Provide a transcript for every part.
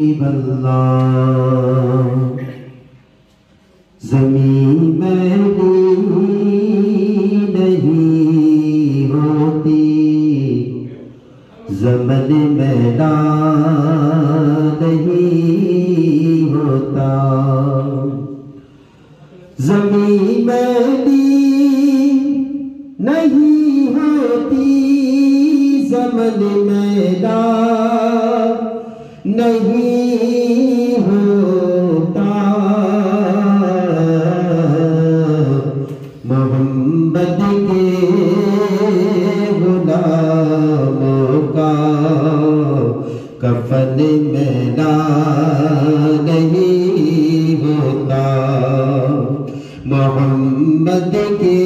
اللہ۔ زمین میری نہیں ہوتی۔ زمن میدان نہیں ہوتا۔ زمین میری نہیں ہوتی۔ زمن میدان نہیں ہوتا محمد کے غلاموں کا کفن میلا نہیں ہوتا محمد کے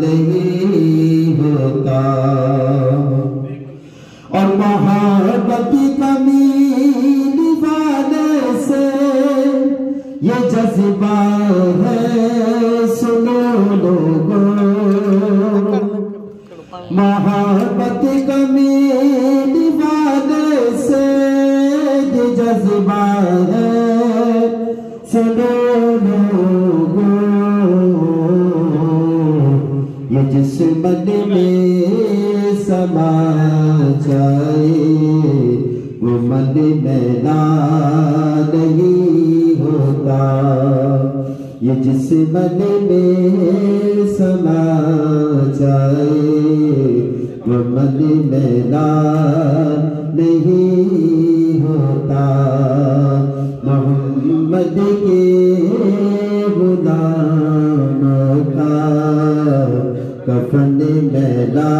نہیں ہوتا اور محبت کمی سے یہ جذبہ ہے، سنو لوگوں۔ محبت کمی دیوانے سے یہ جذبہ ہے، سنو لوگوں۔ یہ من میں سما جائے، وہ من میلا نہیں ہوتا۔ یہ جس من میں سما جائے، وہ من میلا نہیں ہوتا۔ محمد کے کفن میلا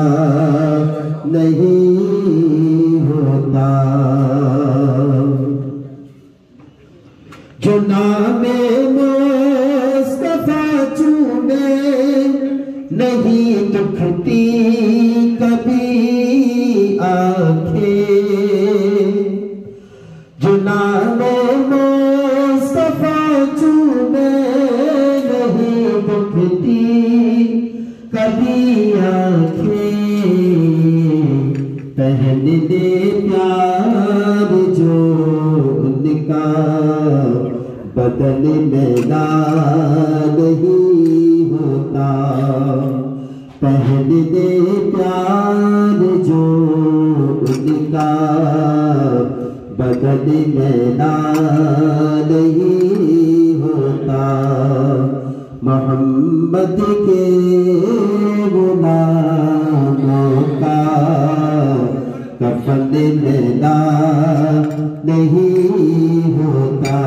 نہیں ہوتا۔ جو نام مصطفیٰ چومے نہیں دکھتی کبھی آنکھیں کبھی آنکھیں۔ پہن دے پیار جو ان کا بدن میلا نہیں ہوتا۔ پہن دے پیار جو ان کا بدن میلا نہیں ہوتا۔ محمد کے کفن میلا نہیں ہوتا۔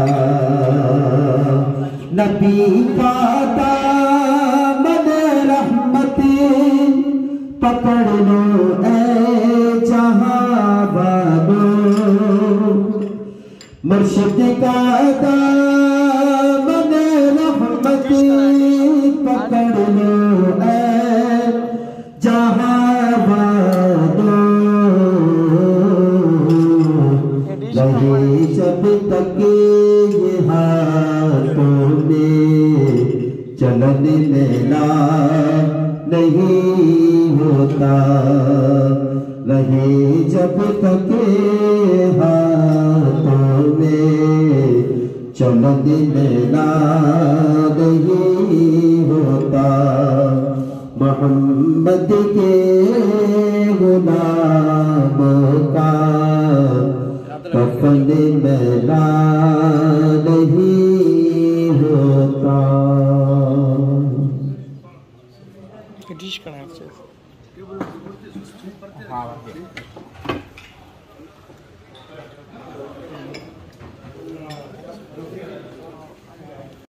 نبی کا دامن رحمت پکڑ لو اے جہاں بابو مرشد کا دامن رحمت رہے جب تک یہ ہاتھوں میں چلن میلا نہیں ہوتا رہے جب تک ہاتھوں میں چلن میلا نہیں ہوتا۔ محمد کے غلاموں کا کفن میرا نہیں ہوتا۔ ڈش کریں